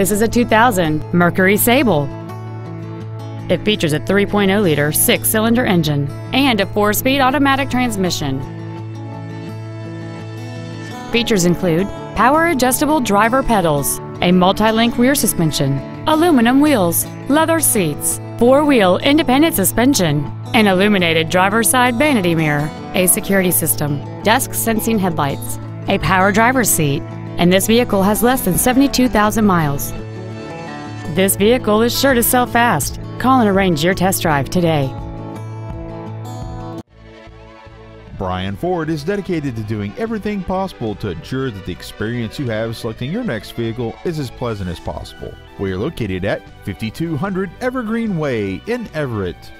This is a 2000 Mercury Sable. It features a 3.0-liter six-cylinder engine and a four-speed automatic transmission. Features include power adjustable driver pedals, a multi-link rear suspension, aluminum wheels, leather seats, four-wheel independent suspension, an illuminated driver's side vanity mirror, a security system, dusk sensing headlights, a power driver's seat, and this vehicle has less than 72,000 miles. This vehicle is sure to sell fast. Call and arrange your test drive today. Brien Ford is dedicated to doing everything possible to ensure that the experience you have selecting your next vehicle is as pleasant as possible. We are located at 5200 Evergreen Way in Everett.